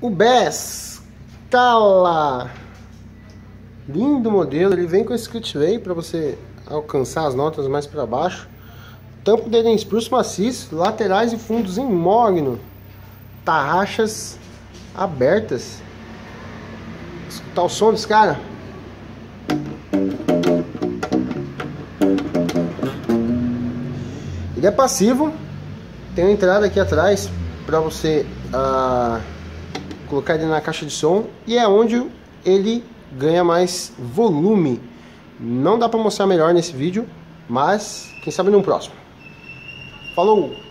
O Bass Cala. Lindo modelo, ele vem com esse Way para você alcançar as notas mais para baixo. Tampo dele em spruce maciço, laterais e fundos em mogno. Tarraxas abertas. Escutar o som desse cara. Ele é passivo, tem uma entrada aqui atrás para você ah, colocar ele na caixa de som e é onde ele ganha mais volume. Não dá para mostrar melhor nesse vídeo, mas quem sabe no próximo. Falou!